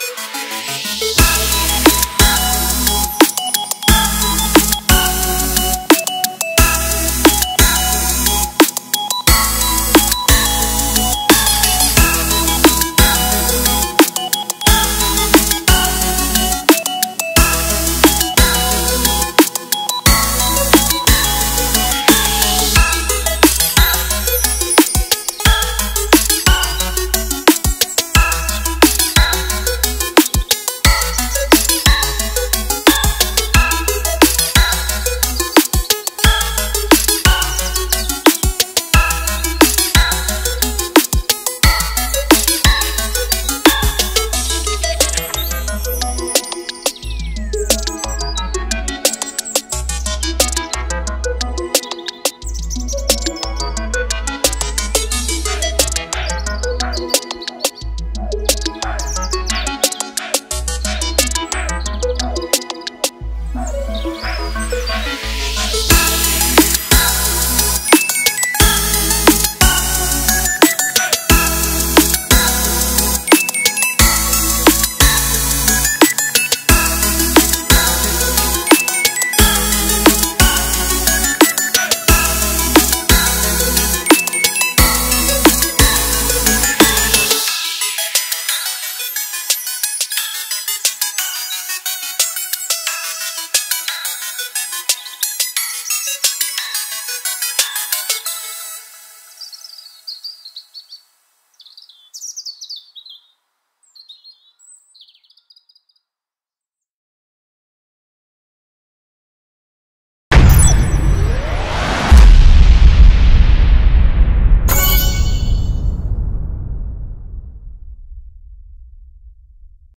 Bye. Música